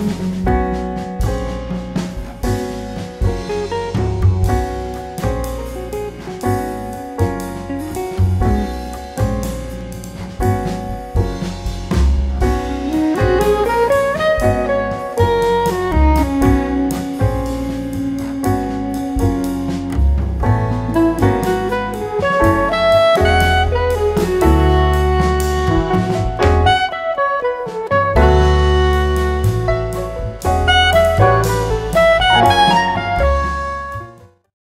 Mm-hmm.